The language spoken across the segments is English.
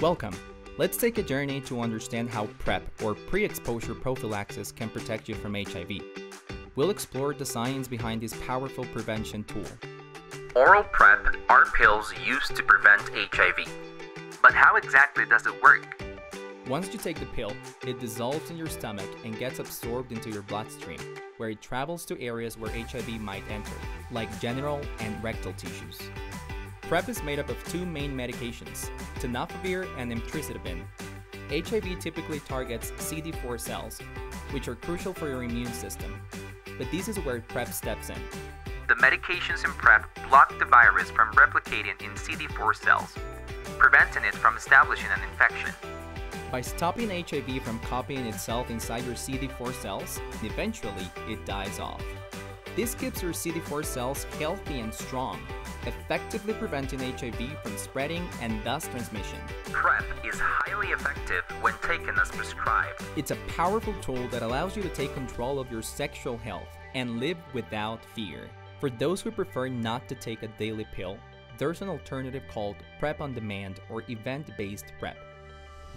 Welcome. Let's take a journey to understand how PrEP or pre exposure prophylaxis can protect you from HIV. We'll explore the science behind this powerful prevention tool. Oral PrEP are pills used to prevent HIV. But how exactly does it work? Once you take the pill, it dissolves in your stomach and gets absorbed into your bloodstream, where it travels to areas where HIV might enter, like genital and rectal tissues. PrEP is made up of two main medications, tenofovir and emtricitabine. HIV typically targets CD4 cells, which are crucial for your immune system. But this is where PrEP steps in. The medications in PrEP block the virus from replicating in CD4 cells, preventing it from establishing an infection. By stopping HIV from copying itself inside your CD4 cells, eventually it dies off. This keeps your CD4 cells healthy and strong, effectively preventing HIV from spreading and thus transmission. PrEP is highly effective when taken as prescribed. It's a powerful tool that allows you to take control of your sexual health and live without fear. For those who prefer not to take a daily pill, there's an alternative called PrEP on demand or event based PrEP.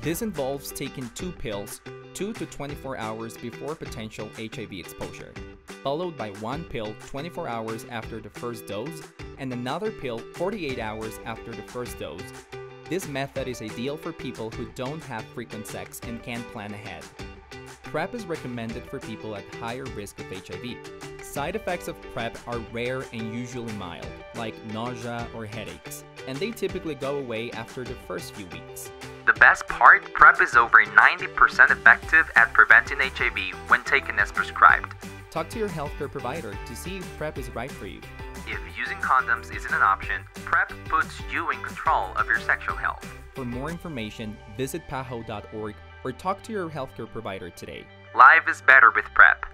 This involves taking two pills 2 to 24 hours before potential HIV exposure, followed by one pill 24 hours after the first dose and another pill 48 hours after the first dose. This method is ideal for people who don't have frequent sex and can't plan ahead. PrEP is recommended for people at higher risk of HIV. Side effects of PrEP are rare and usually mild, like nausea or headaches, and they typically go away after the first few weeks. The best part, PrEP is over 90% effective at preventing HIV when taken as prescribed. Talk to your healthcare provider to see if PrEP is right for you. If using condoms isn't an option, PrEP puts you in control of your sexual health. For more information, visit paho.org or talk to your healthcare provider today. Life is better with PrEP.